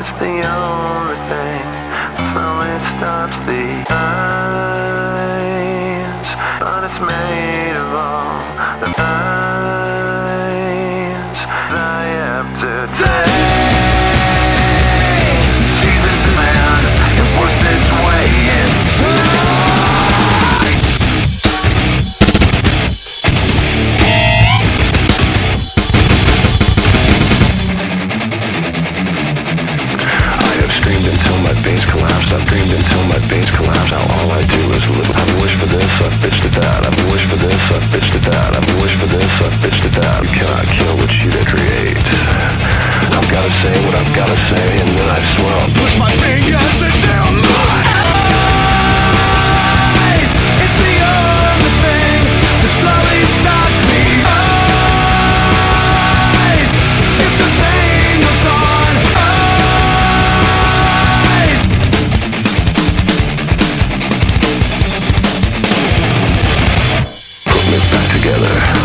It's the only thing that slowly stops the eyes. But it's made of all the eyes that I have to take. I've wished for this, I've bitched it down. I've wished for this, I've bitched it down. You cannot kill what you create. I've gotta say what I've gotta say, and then I swear I'll push together.